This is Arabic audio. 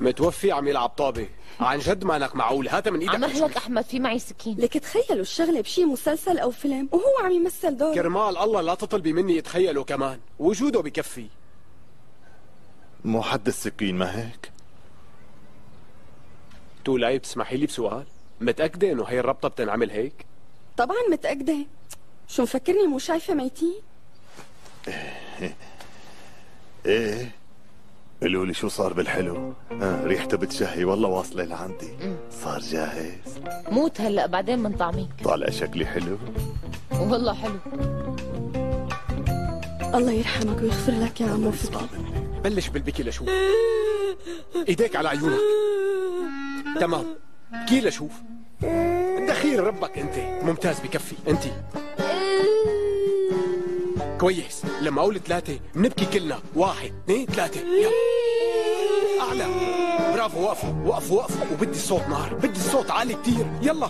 متوفي عم يلعب طابة. عن جد مانك معقول. هاتها من إيدك عم. اهلك أحمد في معي سكين. لك تخيلوا الشغلة بشي مسلسل أو فيلم وهو عم يمثل دور. كرمال الله لا تطلبي مني اتخيله كمان. وجوده بكفي. مو حد السكين ما هيك؟ تولاي بتسمحي لي بسؤال. متأكدة إنه هي الربطة بتنعمل هيك؟ طبعا متأكدة. شو مفكرني مو شايفة ميتين إيه. قولوا لي شو صار بالحلو؟ آه ريحته بتشهي والله واصلة لعندي. صار جاهز. موت هلأ بعدين من طعميك طالع شكلي حلو. والله حلو. الله يرحمك ويغفر لك يا عمو فكري بلش بالبكي لشوف ايديك على عيونك. تمام. بكي لشوف دخيل ربك انت. ممتاز بكفي. انت. كويس. لما أقول ثلاثة بنبكي كلنا. واحد اثنين ثلاثة. يلا. أعلى. برافو وقفوا. وقفوا وقفوا. وبدي الصوت نار بدي الصوت عالي كتير. يلا.